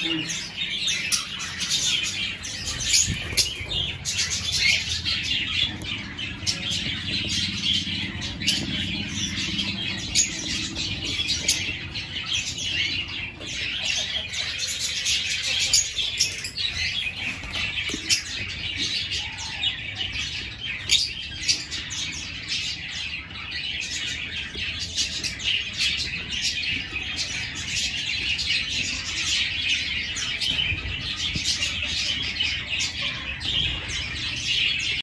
huge